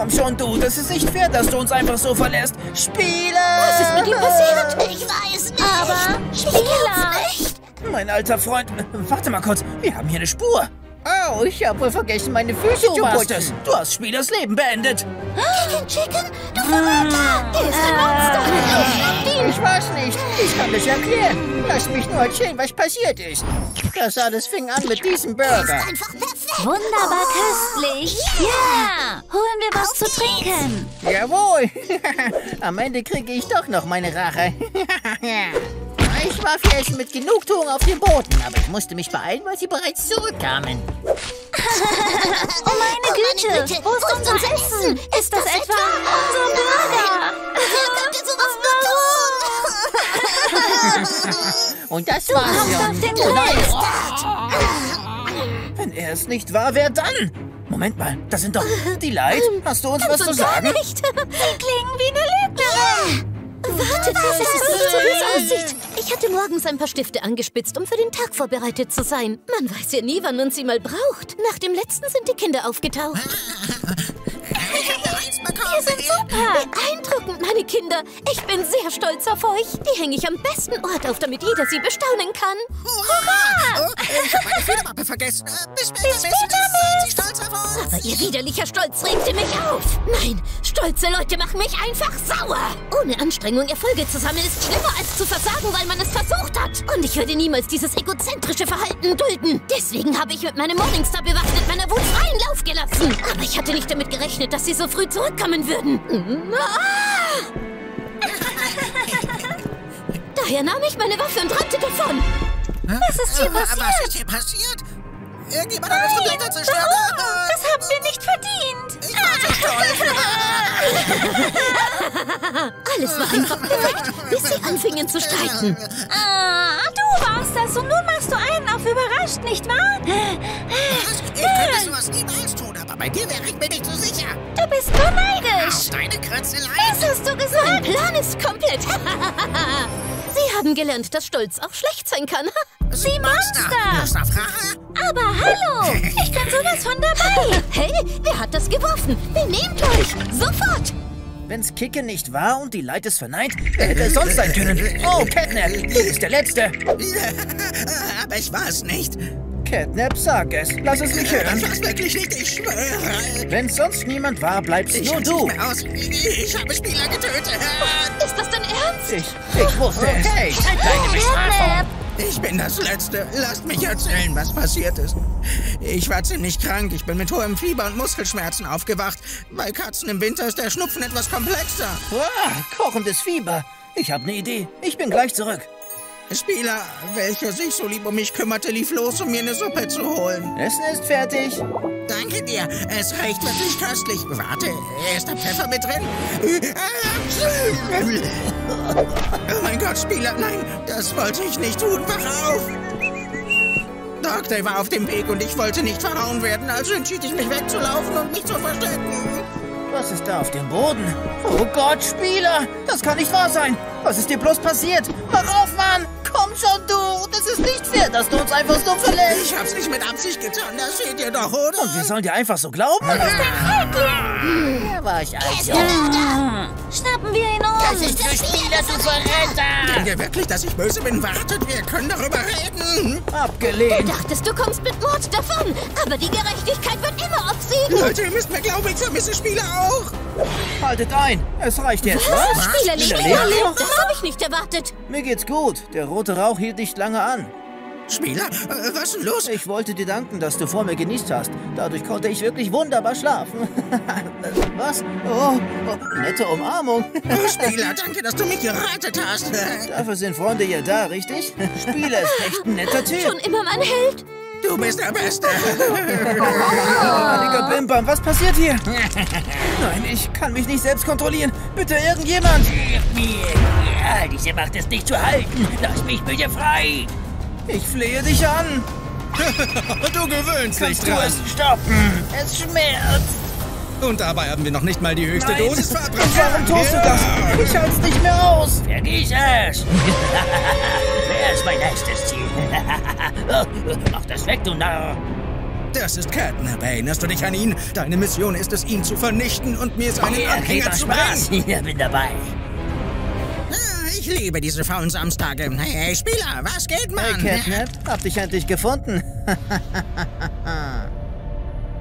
Komm schon, du. Das ist nicht fair, dass du uns einfach so verlässt. Spieler! Was ist mit ihm passiert? Ich weiß nicht. Aber Spieler! Nicht. Mein alter Freund. Warte mal kurz. Wir haben hier eine Spur. Oh, ich habe wohl vergessen, meine Füße Du zu putzen. Du hast Spielers Leben beendet. Chicken Chicken, du Verräter. Er ist ein Monster. Ihn. Ich weiß nicht. Ich kann das erklären. Lass mich nur erzählen, was passiert ist. Das alles fing an mit diesem Er ist Burger. einfach perfekt. Wunderbar köstlich. Ja! Holen wir was zu trinken. Jawohl. Am Ende kriege ich doch noch meine Rache. Essen mit Genugtuung auf den Boden, aber ich musste mich beeilen, weil sie bereits zurückkamen. Oh meine Güte! Güte, Wo ist unser Essen? Ist das etwa unser Burger? Wie könnt ihr sowas nur tun? Und das war's Hast schon. auf den Grill. Wenn er es nicht war, wer dann? Moment mal, das sind doch die Leid. Hast du uns was zu sagen? nicht. Sie klingen wie eine Lügnerin. Wartet, es ist nicht so, wie es aussieht. Ich hatte morgens ein paar Stifte angespitzt, um für den Tag vorbereitet zu sein. Man weiß ja nie, wann man sie mal braucht. Nach dem letzten sind die Kinder aufgetaucht. Wir sind super. Beeindruckend, meine Kinder. Ich bin sehr stolz auf euch. Die hänge ich am besten Ort auf, damit jeder sie bestaunen kann. Hurra! Oh, ich habe meine Federmappe vergessen. Äh, Bis später, Bis später, Seid Sie stolz auf uns? Aber ihr widerlicher Stolz regte mich auf. Nein, stolze Leute machen mich einfach sauer. Ohne Anstrengung Erfolge zu sammeln ist schlimmer als zu versagen, weil man es versucht hat. Und ich würde niemals dieses egozentrische Verhalten dulden. Deswegen habe ich mit meinem Morningstar bewaffnet meiner Wut freien Lauf gelassen. Aber ich hatte nicht damit gerechnet, dass sie so früh zurückkommen würden. Ah! Daher nahm ich meine Waffe und rannte davon. Was ist hier passiert? Was ist hier passiert? Irgendjemand hat unsere Blätter zerstört. Das haben wir nicht verdient. Ich war so stolz. Alles war einfach perfekt, bis sie anfingen zu streiten. Ah, du warst das und nun machst du einen auf überrascht, nicht wahr? Was? Ich könnte sowas niemals tun, bei dir wäre ich mir nicht so sicher. Du bist nur neidisch. Auf deine Kratzelei. Was hast du Mein gesagt? Plan ist komplett. Sie haben gelernt, dass Stolz auch schlecht sein kann. Sie Monster. Rache? Aber hallo, ich bin sowas von dabei. Hey, wer hat das geworfen? Benehmt euch! Sofort! Wenn's Kicke nicht war und die Leid es verneint, wer hätte es sonst sein können? Oh, Catnap, du bist der Letzte. Aber ich war es nicht. Catnap, sag es. Lass es mich hören. Ich war es wirklich nicht, ich schwöre. Wenn sonst niemand war, bleibst Ich nur du. aus. Ich habe Spieler getötet. Ist das dein Ernst? Ich, ich wusste es. Okay. Deine Bestrafung. Ich bin das Letzte. Lasst mich erzählen, was passiert ist. Ich war ziemlich krank. Ich bin mit hohem Fieber und Muskelschmerzen aufgewacht. Bei Katzen im Winter ist der Schnupfen etwas komplexer. Ah, kochendes Fieber. Ich habe eine Idee. Ich bin gleich zurück. Spieler, welcher sich so lieb um mich kümmerte, lief los, um mir eine Suppe zu holen. Essen ist fertig. Danke dir. Es riecht wirklich köstlich. Warte, ist da Pfeffer mit drin? Oh mein Gott, Spieler, nein, das wollte ich nicht tun. Wach auf! Doktor war auf dem Weg und ich wollte nicht verhauen werden, also entschied ich mich wegzulaufen und mich zu verstecken. Was ist da auf dem Boden? Oh Gott, Spieler! Das kann nicht wahr sein! Was ist dir bloß passiert? Wach auf, Mann! Komm schon, du! Das ist nicht fair, dass du uns einfach so verlässt! Ich hab's nicht mit Absicht getan, das seht ihr doch, oder? Und wir sollen dir einfach so glauben? Da war ich also. Schnappen wir ihn um. Das ist für Spieler, du Verräter! Denkt ihr wirklich, dass ich böse bin? Wartet, wir können darüber reden. Abgelehnt! Dachtest du kommst mit Mord davon, aber die Gerechtigkeit wird immer obsiegen. Leute, ihr müsst mir glauben, ich vermisse Spieler auch. Haltet ein! Es reicht jetzt! Was? Spieler leben Spieler leben? immer. Das habe ich nicht erwartet. Mir geht's gut. Der rote Rauch hielt nicht lange an. Spieler, äh, was ist denn los? Ich wollte dir danken, dass du vor mir genießt hast. Dadurch konnte ich wirklich wunderbar schlafen. Was? Oh, oh, nette Umarmung. Oh, Spieler, danke, dass du mich gerettet hast. Dafür sind Freunde ja da, richtig? Spieler ist echt ein netter Typ. Schon immer mein Held. Du bist der Beste. Heiliger Bimbam, was passiert hier? Nein, ich kann mich nicht selbst kontrollieren. Bitte irgendjemand. Ja, diese Macht ist nicht zu halten. Lass mich bitte frei. Ich flehe dich an. Du gewöhnst dich Kannst du dran. es stoppen? Es schmerzt. Und dabei haben wir noch nicht mal die höchste Nein. Dosis verabreicht. Warum tust du das? Ich halte es nicht mehr aus. Vergiss es. Wer ist mein nächstes Ziel? Mach das weg, du Narr. Das ist Catnap. Erinnerst du dich an ihn? Deine Mission ist es, ihn zu vernichten und mir seinen Ja, Anhänger zu bringen. Ja, bin dabei. Ich liebe diese faulen Samstage. Hey, hey, Spieler, was geht, Hey, Mann? Catnap, hab dich endlich gefunden.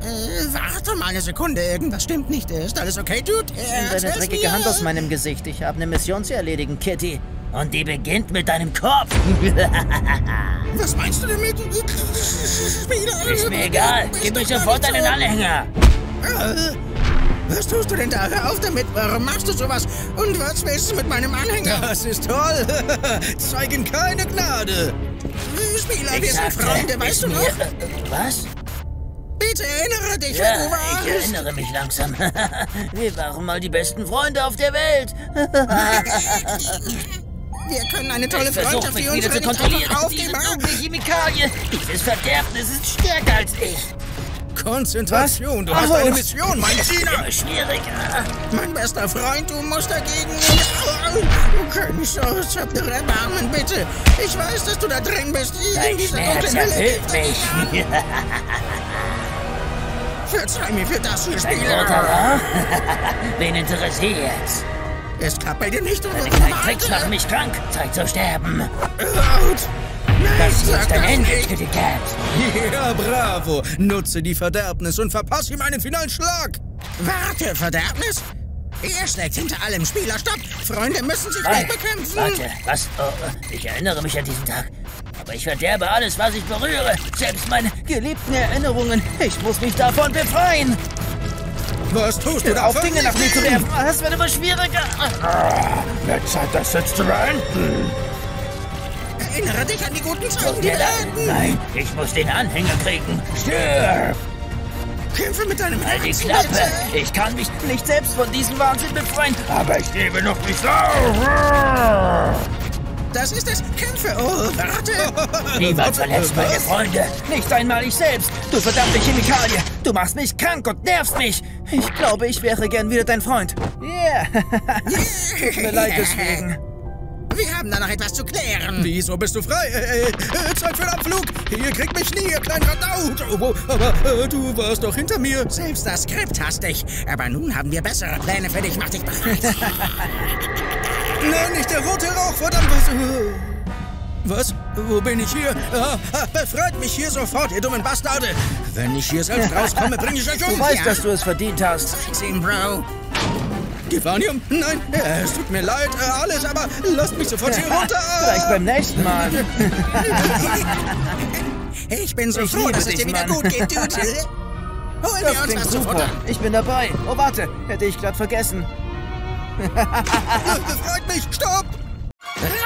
Äh, warte mal eine Sekunde. Irgendwas stimmt nicht. Ist alles okay, Dude? Äh, Nimm deine dreckige mir. Hand aus meinem Gesicht. Ich habe eine Mission zu erledigen, Kitty. Und die beginnt mit deinem Kopf. Was meinst du damit? Spieler? Ist mir egal. Gib mir sofort deinen Anhänger. Äh, Was tust du denn da? Hör auf damit. Warum machst du sowas? Und was willst du mit meinem Anhänger? Das ist toll. Zeigen keine Gnade. Spieler, Ich wir sind Freunde, weißt du noch? Was? Bitte erinnere dich, Ja, wer du warst. ich erinnere mich langsam. Wir waren mal die besten Freunde auf der Welt. Wir können eine tolle Ich Freundschaft mich wie wieder zu kontrollieren. Diese aufgeben. dunkle Chemikalie, dieses Verderbnis ist stärker als ich. Konzentration. Du hast eine Mission, mein Diener. Immer schwieriger. Mein bester Freund, du musst dagegen... Du kannst aus, hab dir Erbarmen, bitte. Ich weiß, dass du da drin bist. In Dein dieser Schmerz dunklen Hölle. erfüllt mich. Verzeih mir für das hier, Spieler. Wen interessiert's? Es klappt bei dir nicht. und- Deine kleinen Tricks machen mich krank. Zeit zu sterben. Out. Das hier ist das Ende, nicht. Kitty Cat. Ja, bravo. Nutze die Verderbnis und verpasse ihm einen finalen Schlag. Warte, Verderbnis? Er schlägt hinter allem Spieler. Stopp! Freunde müssen sich nicht bekämpfen. Warte, was? Oh, ich erinnere mich an diesen Tag. Aber ich verderbe alles, was ich berühre. Selbst meine Geliebten Erinnerungen. Ich muss mich davon befreien. Was tust du da? auf, Dinge nach mir zu werfen. Das wird immer schwieriger. Wird Zeit, das jetzt zu beenden. Erinnere dich an die guten Zeiten, die. Nein, ich muss den Anhänger kriegen. Stirb! Kämpfe mit deinem Halt die Klappe! bitte. Ich kann mich Nicht selbst von diesem Wahnsinn befreien. Aber ich gebe noch nicht auf. Das ist es. Kämpfe. Oh, warte. niemand verletzt meine? Freunde. Nicht einmal ich selbst. Du verdammte Chemikalie. Du machst mich krank und nervst mich. Ich glaube, ich wäre gern wieder dein Freund. Yeah. Tut mir leid deswegen. Wir haben da noch etwas zu klären. Wieso bist du frei? Äh, äh, äh, Zeit für den Abflug. Ihr kriegt mich nie, ihr kleinen Radaut. Oh, aber äh, du warst doch hinter mir. Selbst das Skript hasst dich. Aber nun haben wir bessere Pläne für dich. Mach dich bereit. Nein, nicht der rote Rauch, verdammt. Was? äh, Was? Wo bin ich hier? Ah, ah, befreit mich hier sofort, ihr dummen Bastarde. Wenn ich hier selbst rauskomme, bringe ich euch Du um. weißt, Ja. dass du es verdient hast. Sehen, Bro. Gevanium? Nein, äh, es tut mir leid, äh, alles, aber lasst mich sofort hier runter. Vielleicht beim nächsten Mal. Ich bin so Ich froh, dass es dir wieder Mann. gut geht, Dude. Holen Das wir uns was zu super. Ich bin dabei. Oh, warte. Hätte ich glatt vergessen. Befreit mich, stopp!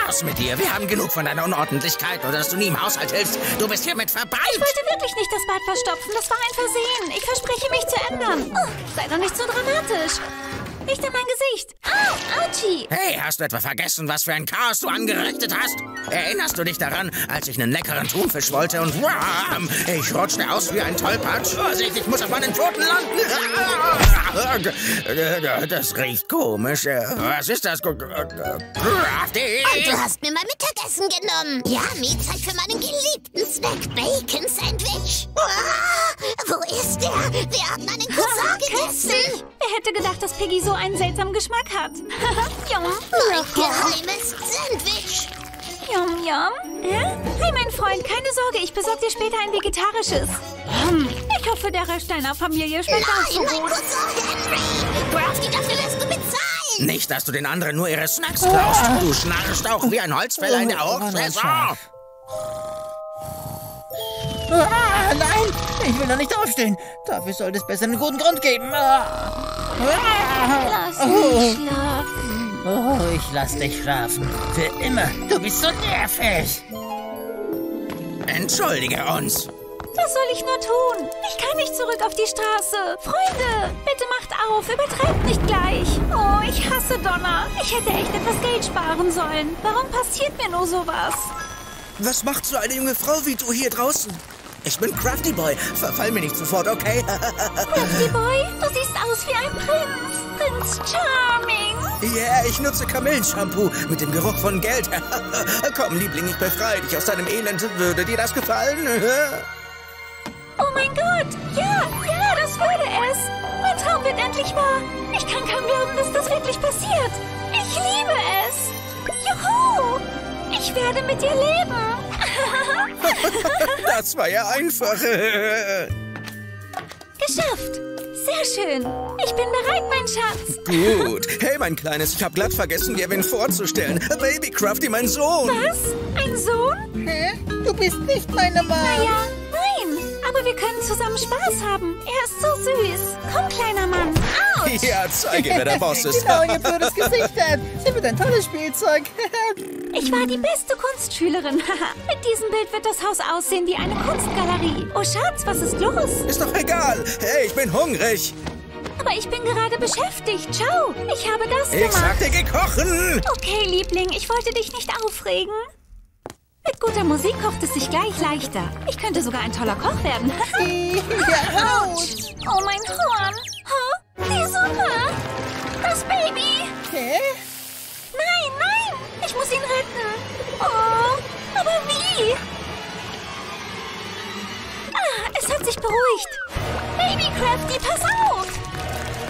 Raus mit dir. Wir haben genug von deiner Unordentlichkeit oder dass du nie im Haushalt hilfst. Du bist hiermit verbannt. Ich wollte wirklich nicht das Bad verstopfen. Das war ein Versehen. Ich verspreche mich zu ändern. Oh, sei doch nicht so dramatisch. Nicht in mein Gesicht. Au, Autschi. Hey, hast du etwa vergessen, was für ein Chaos du angerichtet hast? Erinnerst du dich daran, als ich einen leckeren Thunfisch wollte und wham, ich rutschte aus wie ein Tollpatsch? Vorsicht, ich muss auf meinen Pfoten landen. Das riecht komisch. Was ist das? Crafty? Und du hast mir mein Mittagessen genommen. Ja, mir Zeit für meinen geliebten Snack Bacon Sandwich. Ah, wo ist der? Wir haben einen Cousin gegessen. Wer hätte gedacht, dass Piggy so einen seltsamen Geschmack hat? Yum. Mein geheimes Sandwich. Yum, yum. Hä? Hey, mein Freund, keine Sorge, ich besorge dir später ein vegetarisches. Yum. Ich hoffe, der Rest deiner Familie schmeckt auch so Nein, mein gut. Cousin Henry. Crafty, dafür lässt du bezahlen. Nicht, dass du den anderen nur ihre Snacks klaust. Du schnarchst auch wie ein Holzfäller in der Oh, Hochsaison. Ah, nein. Ich will noch nicht aufstehen. Dafür sollte es besser einen guten Grund geben. Ah. Lass mich schlafen. Oh, ich lass dich schlafen. Für immer. Du bist so nervig. Entschuldige uns. Was soll ich nur tun? Ich kann nicht zurück auf die Straße. Freunde, bitte macht auf. Übertreibt nicht gleich. Oh, ich hasse Donner. Ich hätte echt etwas Geld sparen sollen. Warum passiert mir nur sowas? Was macht so eine junge Frau wie du hier draußen? Ich bin Crafty Boy. Verfall mir nicht sofort, okay? Crafty Boy, du siehst aus wie ein Prinz. Prinz Charming. Yeah, ich nutze Kamillenshampoo mit dem Geruch von Geld. Komm, Liebling, ich befreie dich aus deinem Elend. Würde dir das gefallen? Oh mein mein Gott! Ja, ja, das würde es! Mein Traum wird endlich wahr! Ich kann kaum glauben, dass das wirklich passiert! Ich liebe es! Juhu! Ich werde mit dir leben! Das war ja einfach. Geschafft! Sehr schön! Ich bin bereit, mein Schatz! Gut. Hey, mein Kleines, ich habe glatt vergessen, dir wen vorzustellen. Baby Crafty, mein Sohn. Was? Ein Sohn? Hä? Du bist nicht meine. Naja, nein! Aber wir können zusammen Spaß haben. Er ist so süß. Komm, kleiner Mann. Autsch! Ja, zeige, wer der Boss ist. genau, ihr blödes Gesicht hat. Sie wird ein tolles Spielzeug. Ich war die beste Kunstschülerin. Mit diesem Bild wird das Haus aussehen wie eine Kunstgalerie. Oh, Schatz, was ist los? Ist doch egal. Hey, ich bin hungrig. Aber ich bin gerade beschäftigt. Ciao. Ich habe das Ich gemacht. sagte, geh kochen. Okay, Liebling, ich wollte dich nicht aufregen. Mit guter Musik kocht es sich gleich leichter. Ich könnte sogar ein toller Koch werden. ja, Autsch. oh, mein Horn. Huh? Die Suppe. Das Baby. Hä? Nein, nein. Ich muss ihn retten. Oh, aber wie? Ah, es hat sich beruhigt. Baby Crafty, pass auf.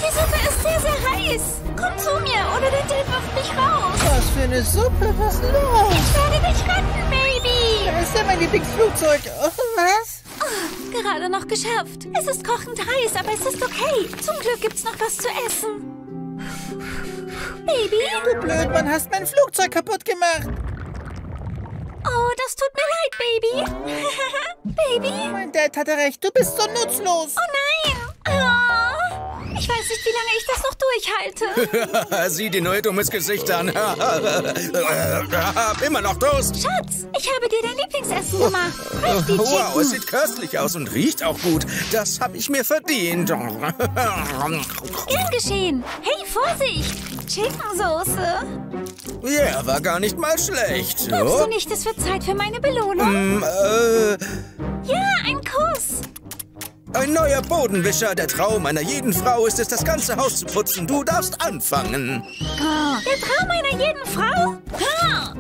Die Suppe ist sehr, sehr heiß. Komm zu mir, oder der Dip wirft mich raus. Was für eine Suppe, was los? Ich werde dich retten, Baby. Das ist ja mein Lieblingsflugzeug. Oh, was? Oh, gerade noch geschafft. Es ist kochend heiß, aber es ist okay. Zum Glück gibt's noch was zu essen. Baby? Du Blödmann hast mein Flugzeug kaputt gemacht. Oh, das tut mir leid, Baby. Baby? Mein Dad hatte recht, du bist so nutzlos. Oh nein! Oh, ich weiß nicht, wie lange ich das noch durchhalte. Sieh nur ihr dummes Gesicht an. Hab immer noch Durst. Schatz, ich habe dir dein Lieblingsessen gemacht. Crafty Wow, es sieht köstlich aus und riecht auch gut. Das habe ich mir verdient. Gern geschehen. Hey, Vorsicht! Chickensoße. Ja, war gar nicht mal schlecht. Glaubst du Oh, nicht, es wird Zeit für meine Belohnung? mm, äh, Ja, ein Kuss. Ein neuer Bodenwischer. Der Traum einer jeden Frau ist es, das ganze Haus zu putzen. Du darfst anfangen. Der Traum einer jeden Frau?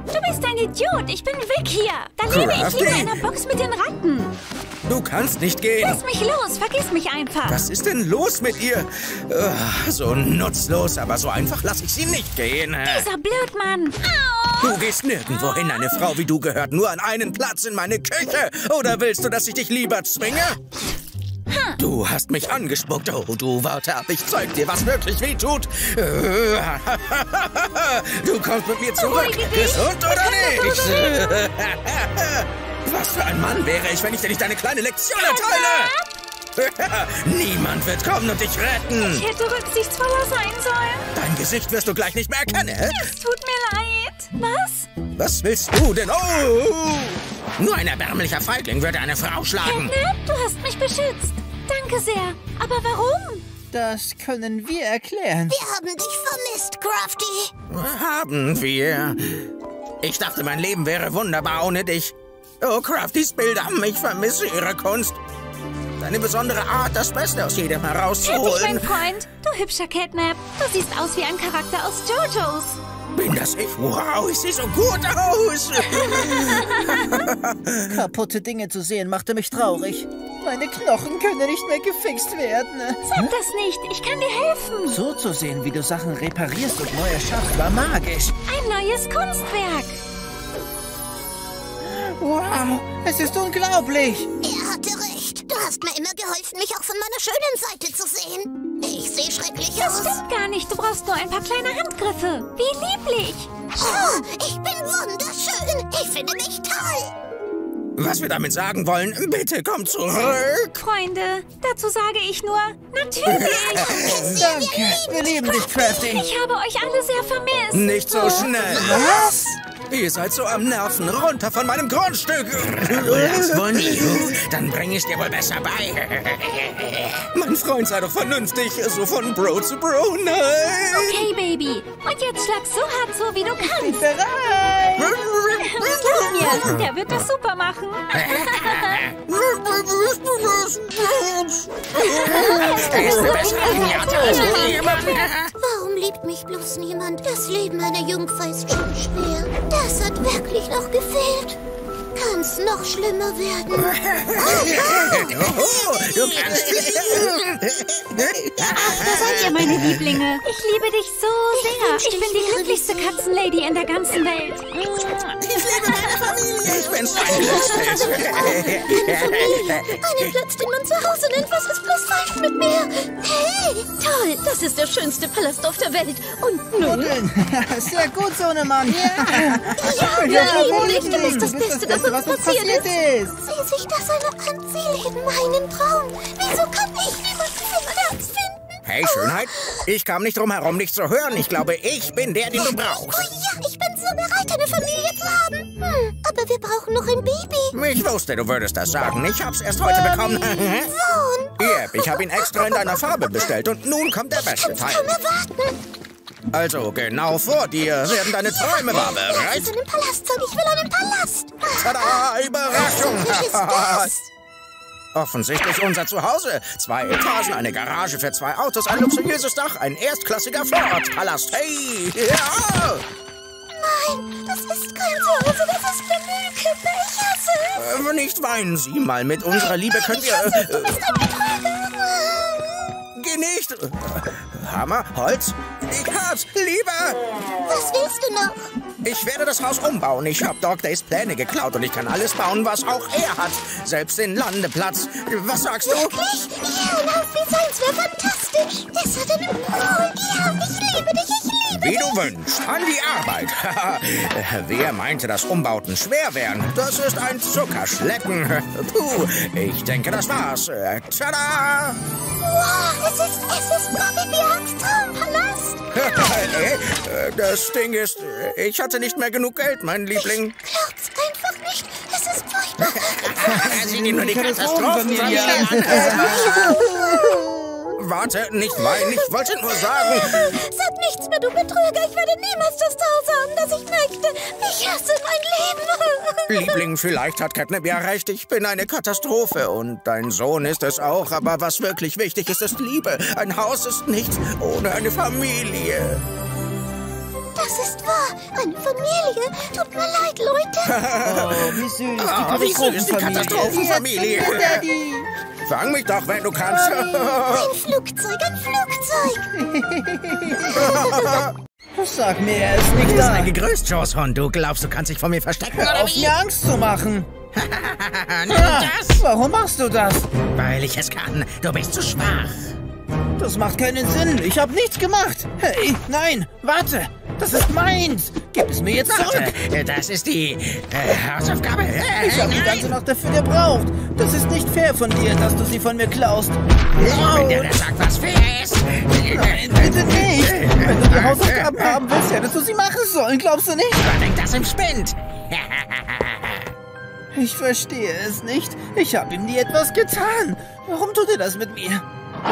Du bist ein Idiot. Ich bin weg hier. Da lebe ich lieber in einer Box mit den Ratten. Du kannst nicht gehen. Lass mich los. Vergiss mich einfach. Was ist denn los mit ihr? Äh, so nutzlos, aber so einfach lasse ich sie nicht gehen. Dieser Blödmann. Au. Du gehst nirgendwo hin. Eine Frau wie du gehört nur an einen Platz in meine Küche. Oder willst du, dass ich dich lieber zwinge? Du hast mich angespuckt. Oh, du warte ab. Ich zeig dir, was wirklich weh tut. Du kommst mit mir zurück. Gesund oder Ich nicht? Was für ein Mann wäre ich, wenn ich dir nicht eine kleine Lektion erteile? Niemand wird kommen und dich retten. Ich hätte rücksichtsvoller sein sollen. Dein Gesicht wirst du gleich nicht mehr erkennen. Es tut mir leid. Was? Was willst du denn? Oh! Nur ein erbärmlicher Feigling würde eine Frau schlagen. Catnap, du hast mich beschützt. Danke sehr. Aber warum? Das können wir erklären. Wir haben dich vermisst, Crafty. Haben wir. Ich dachte, mein Leben wäre wunderbar ohne dich. Oh, Craftys Bilder, ich vermisse ihre Kunst. Deine besondere Art, das Beste aus jedem Endlich, mein herauszuholen. Freund. Du hübscher Catnap. Du siehst aus wie ein Charakter aus JoJo's. Bin das ich? Wow, ich sehe so gut aus. Kaputte Dinge zu sehen machte mich traurig. Meine Knochen können nicht mehr gefixt werden. Sag das nicht. Ich kann dir helfen. So zu sehen, wie du Sachen reparierst und neu erschaffst, war magisch. Ein neues Kunstwerk. Wow, es ist unglaublich. Er hatte recht. Du hast mir immer geholfen, mich auch von meiner schönen Seite zu sehen. Ich sehe schrecklich Das aus. stimmt gar nicht. Du brauchst nur ein paar kleine Handgriffe. Wie lieblich. Oh, ich bin wunderschön. Ich finde dich toll. Was wir damit sagen wollen, bitte komm zurück. Freunde, dazu sage ich nur, natürlich. Danke, wir lieben dich, Crafty. Ich habe euch alle sehr vermisst. Nicht so schnell. Was? Ihr seid so am Nerven. Runter von meinem Grundstück. Das wohl nie. Dann bring ich dir wohl besser bei. Mein Freund sei doch vernünftig. So von Bro zu Bro. Nein. Okay, Baby. Und jetzt schlag so hart so, wie du kannst. Bereit? der wird das super machen. Warum liebt mich bloß niemand? Das Leben einer Jungfer ist schon schwer. Das hat wirklich noch gefehlt. Kann's noch schlimmer werden. Oh, du kannst Da seid ihr, meine Lieblinge. Ich liebe dich so sehr. Ich bin die glücklichste Katzenlady in der ganzen Welt. Ich bin's ein Glücksfeld. Eine Familie, einen Platz, den man zu Hause nennt. Was ist bloß falsch mit mir? Hey, toll, das ist der schönste Palast auf der Welt. Und nun? Sehr gut, Sohnemann. Ja, Ja, eigentlich, du verbunden. bist das Du Beste, das das was uns uns passiert passiert ist. ist. Sieh sich das eine an. Sie leben meinen Traum. Wieso kann ich niemanden mein Herz finden? Hey, Schönheit, ich kam nicht drum herum, dich zu hören. Ich glaube, ich bin der, den du Oh brauchst. ja, ich bin so bereit, eine Familie zu haben. Hm, aber wir brauchen noch ein Baby. Ich wusste, du würdest das sagen. Ich hab's erst heute bekommen. Sohn, Yep, ich habe ihn extra in deiner Farbe bestellt und nun kommt der beste Teil. kaum erwarten. Also, genau vor dir werden deine Träume wahr, bereit? uns einen Palast sein. Ich will einen Palast. Tada, Überraschung! Was ist das? Offensichtlich unser Zuhause. Zwei Etagen, eine Garage für zwei Autos, ein luxuriöses Dach, ein erstklassiger Vorortpalast. Hey! Ja! Nein, das ist kein Zuhause. Das ist Müllkippe. Ich hasse es. Äh, nicht weinen Sie mal. Mit unserer Liebe können wir... Du Äh, bist ein Betrüger. Geh nicht! Hammer, Holz? Ich hab's! Lieber! Was willst du noch? Ich werde das Haus umbauen. Ich habe Dog Days Pläne geklaut und ich kann alles bauen, was auch er hat. Selbst den Landeplatz. Was sagst du? Wirklich? Ja, wie seins wäre fantastisch. Es hat einen Pool. Ja, ich liebe dich. Ich liebe Wie dich. du wünschst. An die Arbeit. Wer meinte, dass Umbauten schwer wären? Das ist ein Zuckerschlecken. Puh, ich denke, das war's. Tada! Wow, es ist, es ist Bobby Biancs Traumpalast. Äh, das Ding ist, ich hatte nicht mehr genug Geld, mein Liebling. Glaub's einfach nicht. Es ist furchtbar. Sieh dir nur die Katastrophenfamilie an. Warte, nicht weinen. Ich wollte nur sagen... Sag nichts mehr, du Betrüger. Ich werde niemals das Zuhause haben, das ich möchte. Ich hasse mein Leben. Liebling, vielleicht hat Catnip ja recht. Ich bin eine Katastrophe und dein Sohn ist es auch. Aber was wirklich wichtig ist, ist Liebe. Ein Haus ist nichts ohne eine Familie. Das ist wahr. Eine Familie. Tut mir leid, Leute. Oh, wie süß. Ah, wie süß, die Katastrophenfamilie. Daddy. Fang mich doch, wenn du kannst. Ein Flugzeug, ein Flugzeug. Sag mir, er ist nicht da. gegrüßt, Schoßhund. Du glaubst, du kannst dich vor mir verstecken, Hör oder auf, wie? mir Angst zu machen. Nur das? warum machst du das? Weil ich es kann. Du bist zu schwach. Das macht keinen Sinn. Ich habe nichts gemacht. Hey, nein, warte. Das ist meins. Gib es mir jetzt zurück. Warte, das ist die äh, Hausaufgabe. Ich habe die ganze Nacht dafür gebraucht. Das ist nicht fair von dir, dass du sie von mir klaust. Wenn dir der sagt, was fair ist. Nein, bitte nicht. Wenn du die Hausaufgaben haben willst, hättest du sie machen sollen, glaubst du nicht? Überdenk das im Spind. Ich verstehe es nicht. Ich habe ihm nie etwas getan. Warum tut er das mit mir?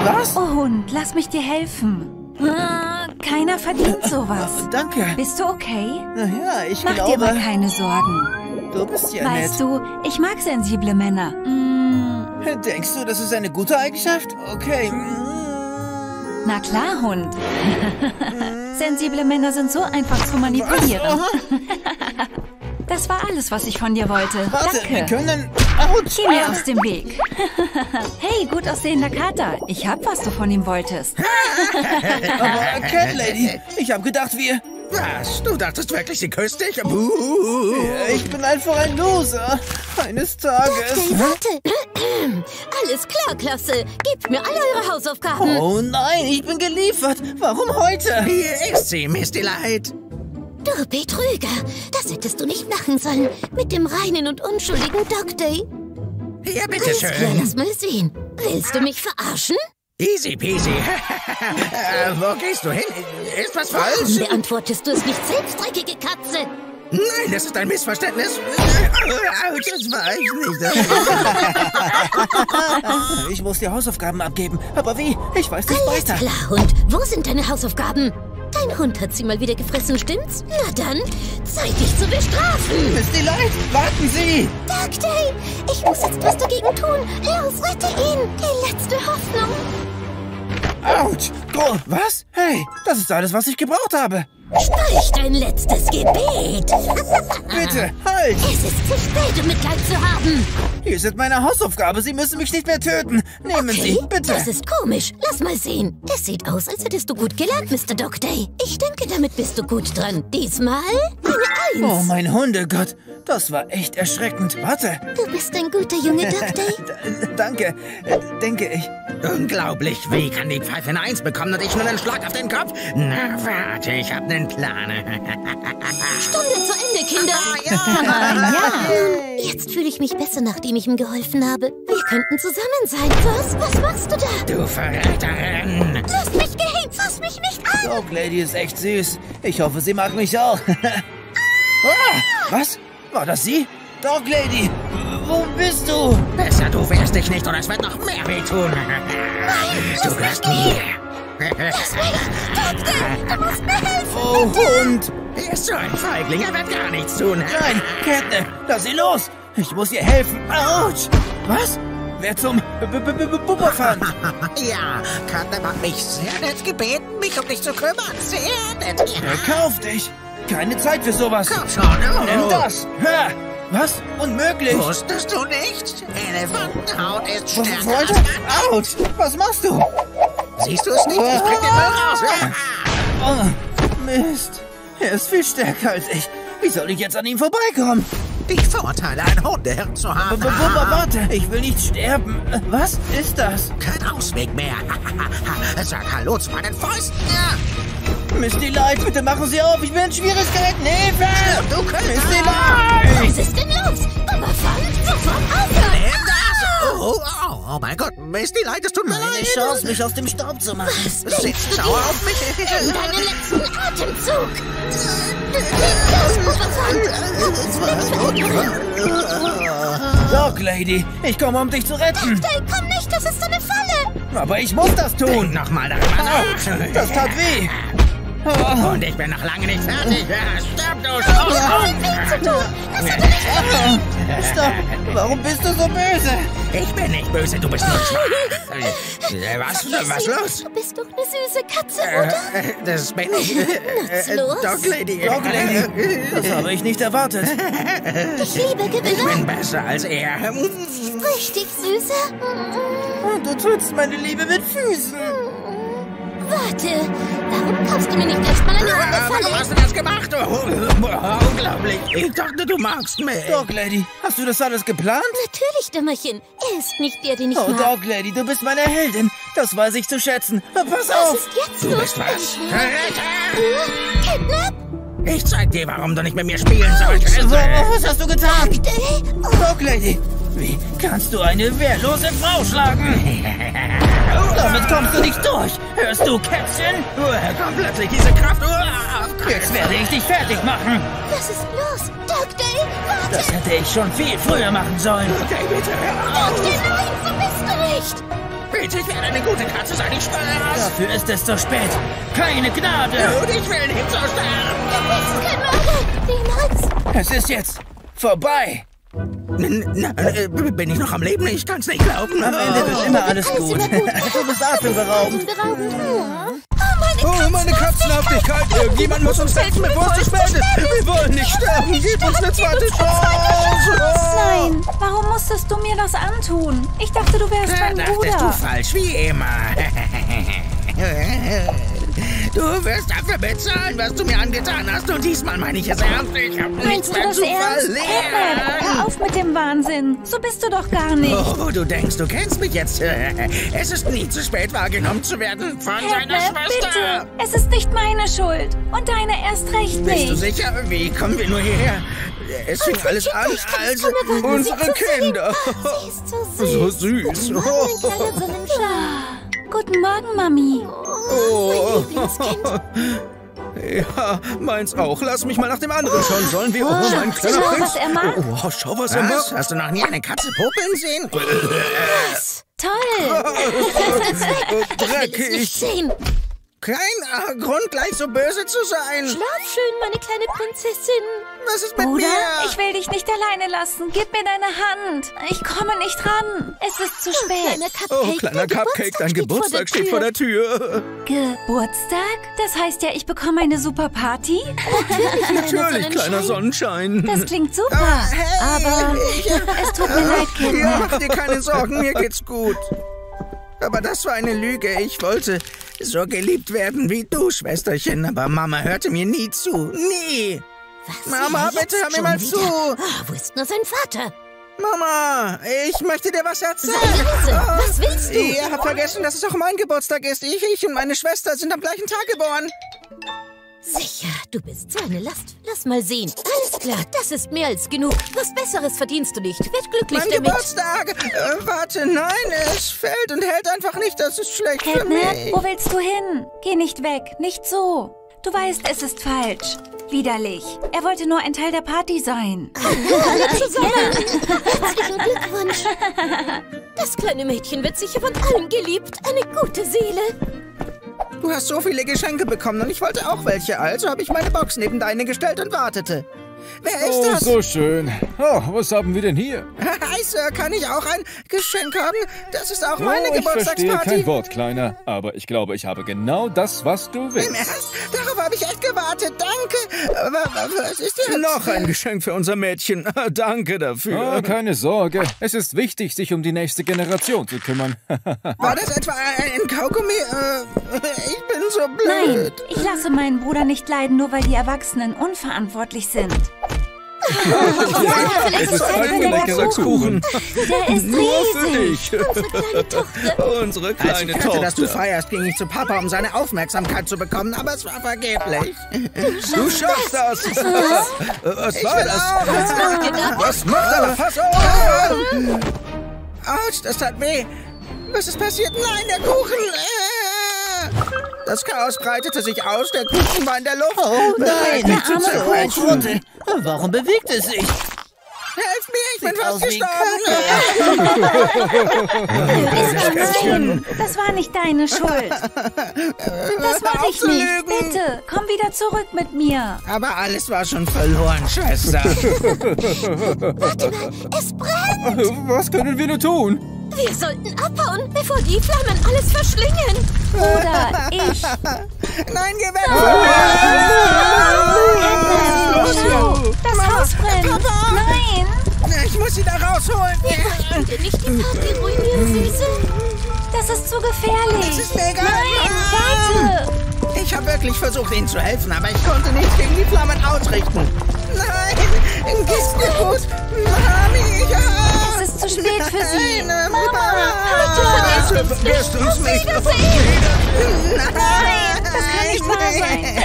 Was? Oh Hund, lass mich dir helfen. Ah, keiner verdient sowas. Danke. Bist du okay? Naja, ich Mach dir mal glaube, keine Sorgen. du bist ja Weißt nett. du, ich mag sensible Männer. Mm, Denkst du, das ist eine gute Eigenschaft? Okay. mm, na klar, Hund. Sensible Männer sind so einfach zu manipulieren. Das war alles, was ich von dir wollte. Warte, wir Danke. können... Autsch! Geh mir aus dem Weg. hey, gut aussehender Kater. Ich hab, was du von ihm wolltest. Aber Cat Lady, ich habe gedacht, wir... Was? Du dachtest wirklich, sie küsst dich? Buh. Ich bin einfach ein Loser. Eines Tages... Hey, warte. Alles klar, Klasse. Gebt mir alle eure Hausaufgaben. Oh nein, ich bin geliefert. Warum heute? Hier ist sie, Miss Delight. Du Betrüger. Das hättest du nicht machen sollen. Mit dem reinen und unschuldigen Dog Day. Ja, Alles klar, bitteschön. lass mal sehen. Willst du mich verarschen? Easy peasy. äh, wo gehst du hin? Ist was Warum falsch? beantwortest du es nicht selbst, dreckige Katze? Nein, das ist ein Missverständnis. Autsch, das war ich nicht. Ich muss die Hausaufgaben abgeben. Aber wie? Ich weiß nicht Alles weiter. klar, Hund. Wo sind deine Hausaufgaben? Dein Hund hat sie mal wieder gefressen, stimmt's? Na dann, Zeit dich zu bestrafen. Miss Delight, warten Sie! Dark Day, ich muss jetzt was dagegen tun. Los, rette ihn. Die letzte Hoffnung. Autsch! Oh, was? Hey, das ist alles, was ich gebraucht habe. Sprich dein letztes Gebet. Bitte, halt! Es ist zu spät, um Mitleid zu haben. Hier sind meine Hausaufgabe. Sie müssen mich nicht mehr töten. Nehmen Sie, bitte. Das ist komisch. Lass mal sehen. Es sieht aus, als hättest du gut gelernt, Mr. Dogday. Ich denke, damit bist du gut dran. Diesmal eine Oh, Eins. mein Hundegott. Das war echt erschreckend. Warte. Du bist ein guter Junge, Dogday. D danke, äh, denke ich. Unglaublich, wie kann die Pfeife eine Eins bekommen und ich nur einen Schlag auf den Kopf? Na, warte, ich hab einen Plan. Stunde zu Ende, Kinder. Ah, ja. Jetzt fühle ich mich besser, nachdem ich ihm geholfen habe. Wir könnten zusammen sein. Was? Was machst du da? Du Verräterin! Lass mich gehen. Fass mich nicht an. Dog Lady ist echt süß. Ich hoffe, sie mag mich auch. ah, was? War das sie? Dog Lady, wo bist du? Besser, du wehrst dich nicht oder es wird noch mehr wehtun. du gehörst mir. Du musst mir helfen. Oh, Hund! Er ist so ein Feigling, er wird gar nichts tun. Nein, Catnip, lass sie los! Ich muss ihr helfen. Autsch! Was? Wer zum B- B- B- B- Bubberfand? Ja, Katnap hat mich sehr nett gebeten, mich um dich zu kümmern. Sehr nett. Verkauf dich! Keine Zeit für sowas! Komm schon. Nimm Oh. das! Ha! Was? Unmöglich! Wusstest du nicht? Elefantenhaut ist stärker Freunde? als. Autsch! Was machst du? Siehst du es nicht? Ich bring den Müll raus. Oh, Mist. Er ist viel stärker als ich. Wie soll ich jetzt an ihm vorbeikommen? Die Vorteile, ein Hundehirn zu B- haben. B- Bubber, warte! Ich will nicht sterben. Äh, Was ist das? Kein Ausweg mehr. Sag Hallo zu meinen Fäusten. Ja. Misty Light, bitte machen Sie auf! Ich bin in Schwierigkeiten! Hilfe! Du kannst Misty Light! Was ist denn los? Bubberfand, sofort aufhören. Nimm das! Oh, oh, oh mein Gott, Misty Light, es tut mir Eine leid. Chance, mich aus dem Staub zu machen. Sitzt sauer auf mich. Nimm deinen letzten Atemzug. Dog Lady, ich komme, um dich zu retten. Hey, komm nicht, das ist eine Falle. Aber ich muss das tun. nochmal nach. das tat weh. Oh, Und ich bin noch lange nicht fertig. Stirb, du. Das hätte nicht stopp! Warum bist du so böse? Ich bin nicht böse, du bist nur schwach. Äh, Was, was los? Du bist doch eine süße Katze, oder? Äh, Das bin ich. Äh, los? Dog Lady. Dog Lady, das habe ich nicht erwartet. Ich liebe Ich Gewinner. bin besser als er. Richtig süße. Du trittst meine Liebe mit Füßen. Warte, warum kaufst du mir nicht erstmal eine Warum Hundefalle? hast du das gemacht? Oh, unglaublich. Ich dachte, du magst mich. Dog Lady, hast du das alles geplant? Natürlich, Dümmerchen. Er ist nicht der, den ich Oh, mag. Dog Lady, du bist meine Heldin. Das weiß ich zu schätzen. Pass Was auf! ist jetzt Du los? bist was? Äh, Kidnap? Ich zeig dir, warum du nicht mit mir spielen solltest. So, was hast du getan? Oh, Dog Lady, wie kannst du eine wehrlose Frau schlagen? Damit kommst du nicht durch. Hörst du, Kätzchen? Woher kommt plötzlich diese Kraft? Jetzt werde ich dich fertig machen. was ist los? Dog Day, warte! Das hätte ich schon viel früher machen sollen. Okay, bitte. Dog Day, nein, so bist du nicht! Bitte, ich werde eine gute Katze sein. Ich es. Dafür ist es zu spät. Keine Gnade. Und ich will nicht so sterben. Du bist kein Mörder! Niemals! Es ist jetzt vorbei. Äh, bin ich noch am Leben? Ich kann's nicht glauben. Am Ende wird immer alles Alles gut. Du bist atemberaubend. Atemberaubend. Oh, meine Oh, Katzenhaftigkeit. Irgendjemand muss uns helfen, bevor es zu spät ist. Wir wollen nicht sterben. Gib uns eine zweite Chance. Nein, warum musstest du mir das antun? Ich dachte, du wärst Da mein dachtest du Bruder. falsch, wie immer. Du wirst dafür bezahlen, was du mir angetan hast. Und diesmal meine ich es ernst. Ich hab nichts mehr das zu ernst? Verlieren. hör auf mit dem Wahnsinn. So bist du doch gar nicht. Oh, du denkst, du kennst mich jetzt. Es ist nie zu spät, wahrgenommen zu werden von seiner Catnap, Schwester. bitte. Es ist nicht meine Schuld. Und deine erst recht Bist du nicht. sicher? Wie kommen wir nur hierher? Es fing alles an, als unsere. Kinder. Sie ist so süß. So süß. Guten Guten Morgen, Mami. Oh, mein Lieblingskind. Ja, meins auch. Lass mich mal nach dem anderen schauen. Sollen wir? Oh, mein kleiner Schau, Prinz. was er macht. Oh, schau, was, er Was? macht. Hast du noch nie eine Katze popeln sehen? Toll. Ich will es nicht Dreckig. sehen. Kein äh, Grund, gleich so böse zu sein. Schlaf schön, meine kleine Prinzessin. Was ist mit Bruder, mir? ich will dich nicht alleine lassen. Gib mir deine Hand. Ich komme nicht ran. Es ist zu spät. Kleiner Cupcake, Oh, kleiner Cupcake, dein Geburtstag steht vor der Tür. Geburtstag? Das heißt ja, ich bekomme eine super Party? Natürlich, kleiner Sonnenschein. Das klingt super. Ah, hey, Aber ich, es tut mir leid, Ja, Kinder. mach dir keine Sorgen, mir geht's gut. Aber das war eine Lüge. Ich wollte so geliebt werden wie du, Schwesterchen. Aber Mama hörte mir nie zu. Nie. Was? Mama, bitte hör mir mal wieder? zu. Ah, wo ist nur sein Vater? Mama, ich möchte dir was erzählen. Sei leise. Was willst du? Ihr habt vergessen, dass es auch mein Geburtstag ist. Ich, ich und meine Schwester sind am gleichen Tag geboren. Sicher, du bist so eine Last. Lass mal sehen. Alles klar, das ist mehr als genug. Was Besseres verdienst du nicht. Werd glücklich Mein damit. Geburtstag. Äh, warte, nein, es fällt und hält einfach nicht. Das ist schlecht für Catnap, mich. wo willst du hin? Geh nicht weg, nicht so. Du weißt, es ist falsch. Widerlich. Er wollte nur ein Teil der Party sein. Alle zusammen. Herzlichen Glückwunsch. Das kleine Mädchen wird sicher von allen geliebt. Eine gute Seele. Du hast so viele Geschenke bekommen und ich wollte auch welche. Also habe ich meine Box neben deine gestellt und wartete. Wer ist Oh, das? so schön. Oh, was haben wir denn hier? Hi, Sir, kann ich auch ein Geschenk haben? Das ist auch meine oh, ich verstehe Geburtstagsparty. kein Wort, Kleiner. Aber ich glaube, ich habe genau das, was du Im willst. Ernst? Darauf habe ich echt gewartet. Danke. Was ist jetzt? Noch ein Geschenk für unser Mädchen. Danke dafür. Oh, keine Sorge. Es ist wichtig, sich um die nächste Generation zu kümmern. War das etwa ein, Kaugummi? Äh, ich bin so Nein, blöd. ich lasse meinen Bruder nicht leiden, nur weil die Erwachsenen unverantwortlich sind. es ist ein leckerer Kuchen. Der ist Nur für riesig. dich. Unsere Als kleine ich hörte, dass du Tochter. feierst, ging ich zu Papa, um seine Aufmerksamkeit zu bekommen, aber es war vergeblich. Du schaffst das. Was war das? Was macht er? Pass auf! Autsch, das tat weh. Was ist passiert? Nein, der Kuchen. Äh. Das Chaos breitete sich aus, der Kuchen war in der Luft. Oh nein, ein zerquetschen. Schwutte. Warum bewegt es sich? Helft mir, ich bin fast gestorben. Nein, das war nicht deine Schuld. Das wollte auf ich nicht. Bitte, komm wieder zurück mit mir. Aber alles war schon verloren, Schwester. Es brennt. Was können wir nur tun? Wir sollten abhauen, bevor die Flammen alles verschlingen. Oder ich. Nein, geh weg. Schau, das Haus brennt. Nein. Ich muss sie da rausholen. Bitte nicht die Party ruinieren, Süße. Das ist zu gefährlich. Das ist mega. Nein, warte. Ich habe wirklich versucht, ihnen zu helfen, aber ich konnte nichts gegen die Flammen ausrichten. Nein, geht's dir gut? Mami, ja. Es ist zu spät für Sie. Nein, Mama, bitte. Vergesst uns nicht. Nein, das kann nicht wahr sein.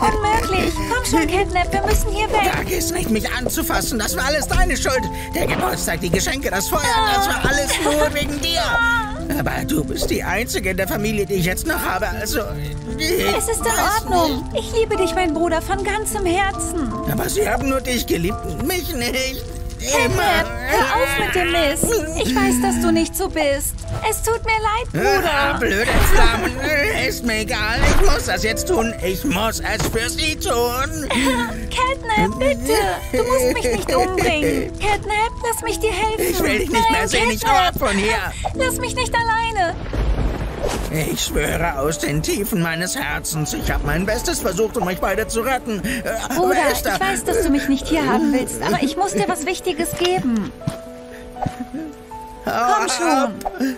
Unmöglich. Komm schon, Catnap, wir müssen hier weg. Vergiss nicht, mich anzufassen. Das war alles deine Schuld. Der Geburtstag, die Geschenke, das Feuer, das war alles nur wegen dir. Aber du bist die Einzige in der Familie, die ich jetzt noch habe. Also. Es ist in Ordnung. Ich liebe dich, mein Bruder, von ganzem Herzen. Aber sie haben nur dich geliebt, mich nicht. Catnap, hör auf mit dem Mist. Ich weiß, dass du nicht so bist. Es tut mir leid, Ah, Bruder. blöde Flammen. Ist mir egal. Ich muss das jetzt tun. Ich muss es für sie tun. Catnap, bitte. Du musst mich nicht umbringen. Catnap, lass mich dir helfen. Ich will dich nicht mehr sehen. Ich hau ab von hier. Lass mich nicht alleine. Ich schwöre aus den Tiefen meines Herzens, ich habe mein Bestes versucht, um euch beide zu retten. Äh, Bruder, ich weiß, dass du mich nicht hier haben willst, aber ich muss dir was Wichtiges geben. Komm schon.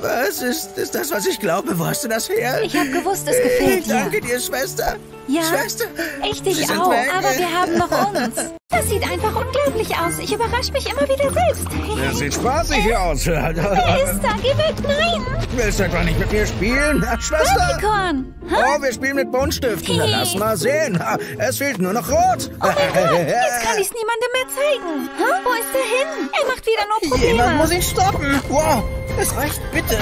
Was ist, ist das, was ich glaube? Wo hast du das her? Ich habe gewusst, es gefällt Ich danke dir. dir, Schwester. Ja, Schwester. ich dich auch, aber wir haben noch uns. Das sieht einfach unglaublich aus. Ich überrasche mich immer wieder selbst. Das sieht spaßig hier aus. Wer ist da? Geh weg, nein! Willst du etwa nicht mit mir spielen, Schwester? Unicorn! Oh, wir spielen mit Buntstiften. Na, lass mal sehen. Es fehlt nur noch Rot. Oh mein Gott, jetzt kann ich es niemandem mehr zeigen. Hä? Wo ist er hin? Er macht wieder nur Jemand muss Probleme. ihn stoppen. Wow, es reicht bitte.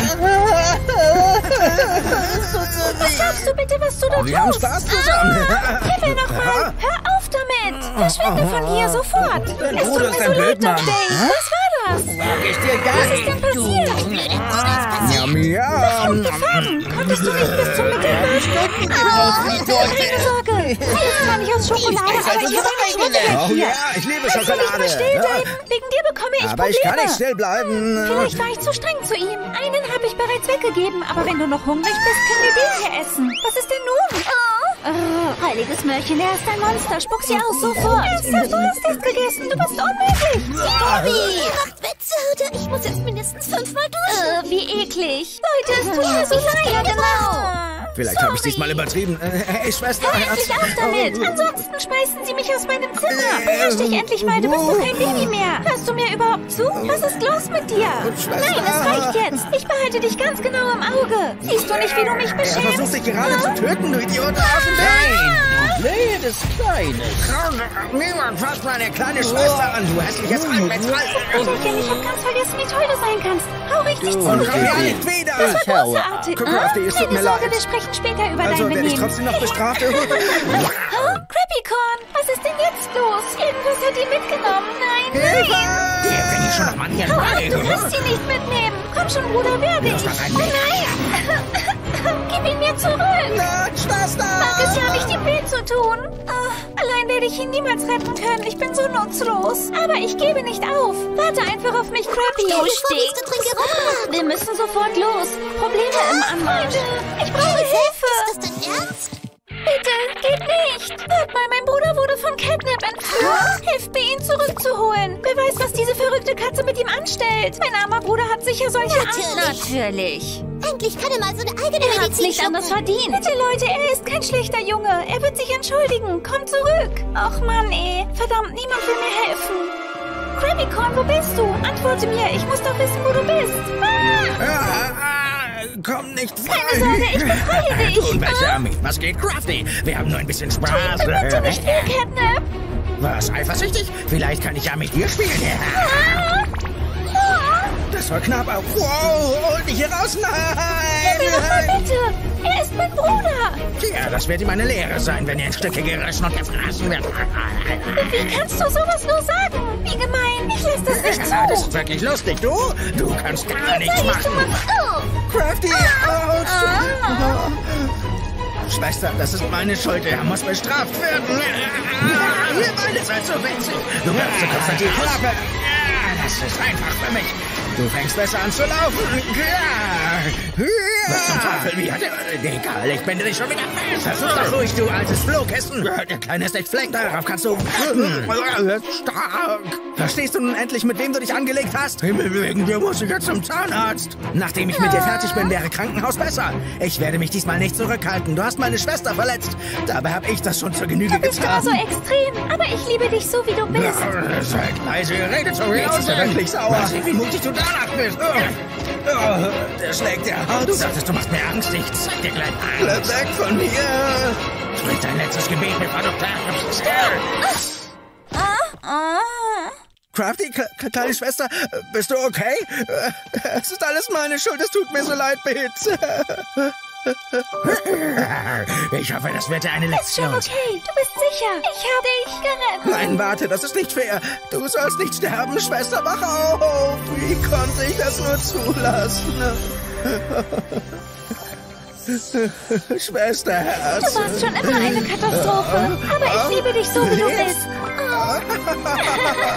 Was glaubst du bitte, was du da Wir haben tust? Spaß zusammen. Himmel nochmal! Hör auf damit! Verschwinde von hier sofort! Es tut Bruder mir ist so ein leid, Blödmann. Was war das? Sag ich dir gar Was ist denn nicht. passiert? Yummy. Ja. Gefangen! Konntest du nicht bis zum Mittelmeer schmecken? Oh, keine Sorge! Ist zwar nicht aus Schokolade, aber ich habe eine Schokolade Oh hier. ja, ich liebe Soll ich mal Schokolade. still Ja. bleiben? Wegen dir bekomme ich Aber Probleme. ich kann nicht still bleiben. Vielleicht war ich zu streng zu ihm. Einen habe ich bereits weggegeben, aber wenn du noch hungrig bist, können wir den hier essen. Was ist denn nun? Oh, heiliges Mörchen, er ist ein Monster. Spuck sie aus, sofort. Ernsthaft, du hast es gegessen. Du bist unmöglich. Bobby! Ihr macht Witze, oder? Ich muss jetzt mindestens fünfmal duschen. Äh, wie eklig. Leute, es tut mir so leid. Ja, genau. Vielleicht habe ich diesmal übertrieben. Äh, Hey, Schwester. Hör endlich auf damit! Ansonsten schmeißen sie mich aus meinem Zimmer! Beherrsch dich endlich mal, du bist doch kein Baby mehr! Hörst du mir überhaupt zu? Was ist los mit dir? Nein, es reicht jetzt! Ich behalte dich ganz genau im Auge! Siehst du nicht, wie du mich Er beschämst? versucht dich gerade zu töten, du Idiot. Aus dem Weg. Nein, Flehe des Kleines. Niemand fasst meine kleine Schwester an, du hässliches Altmetall. Mütterchen, ich hab ganz vergessen, wie toll du sein kannst! Hau richtig zu! Und komm ja nicht wieder. Ich haue ab. Großartig! Guck mal auf die, es tut mir Sorge, leid. wir sprechen später über Also dein werde ich Benehmen. trotzdem noch bestraft. los? Irgendwas hat ihn mitgenommen. Nein, nein! Der bring ich schon noch mal hier rein. du kannst ihn nicht mitnehmen. Komm schon, Bruder, werde ich. Oh nein! Gib ihn mir zurück! Nein, Schwester. Mag es ja nicht, ihm weh zu tun. Ah, allein werde ich ihn niemals retten können. Ich bin so nutzlos. Aber ich gebe nicht auf. Warte einfach auf mich, es da drin gerochen Wir müssen sofort los. Probleme im Anmarsch. Ich brauche Hilfe. Ist das dein Ernst? Bitte, geht nicht! Hört mal, mein Bruder wurde von Catnap entführt. Hilft mir, ihn zurückzuholen. Wer weiß, was diese verrückte Katze mit ihm anstellt. Mein armer Bruder hat sicher solche Natürlich. Natürlich. Endlich kann er mal so eine eigene Er Medizin nicht anders verdient. Bitte, Leute, er ist kein schlechter Junge. Er wird sich entschuldigen. Komm zurück. Ach Mann, ey. Verdammt, niemand will mir helfen. Krabbycorn, wo bist du? Antworte mir. Ich muss doch wissen, wo du bist. Ah! Ah, ah, komm nicht Keine Sorge, ich befreie dich. Du mich. Was geht, Crafty? Wir haben nur ein bisschen Spaß. Bitte nicht viel, Catnap. Was, eifersüchtig? Vielleicht kann ich ja mit dir spielen. Ah! Ah! Das war knapp. Au. Wow, hol dich hier raus. Nein. bitte. Er ist mein Bruder. Ja, das wird ihm eine Lehre sein, wenn er in Stücke gerissen und gefressen wird. Wie kannst du sowas nur sagen? Wie gemein. Ich lasse das nicht zu. Das ist wirklich lustig, du? Du kannst gar nichts ich, machen. auf. Crafty, out! Ah. Schwester, das ist meine Schuld. Er muss bestraft werden. Ah, Ihr beide seid so witzig. Du an die Klappe. Das ist einfach für mich. Du fängst besser an zu laufen. Ja. Was zum Teufel? Wie hat er... Egal, ich binde dich schon wieder fest. Versuch doch ruhig, du altes Flohkissen. Der Kleine ist echt flink. Darauf kannst du... Stark. Verstehst du nun endlich, mit wem du dich angelegt hast? Himmel wegen dir muss ich jetzt zum Zahnarzt. Nachdem ich mit dir fertig bin, wäre Krankenhaus besser. Ich werde mich diesmal nicht zurückhalten. Du hast meine Schwester verletzt. Dabei habe ich das schon zur Genüge Du bist immer getan. so extrem. Aber ich liebe dich so, wie du bist. Ja, Seid leise, redet so ist er wirklich sauer. Wie mutig du danach bist. Oh. Oh, der schlägt dir hart. Du sagtest, du machst mir Angst. Ich zeig dir gleich Bleib weg von mir. Sprich dein letztes Gebet mit Frau Dr. Crafty, kle- kle- kleine Schwester, bist du okay? Es ist alles meine Schuld, es tut mir so leid, bitte. Ich hoffe, das wird dir eine Ist schon Lektion. okay. Du bist sicher. Ich habe dich gerettet. Nein, warte, das ist nicht fair. Du sollst nicht sterben, Schwester, wach auf. Wie konnte ich das nur zulassen? Schwesterherz. Du warst schon immer eine Katastrophe. Aber ich liebe dich so, wie du bist. Oh.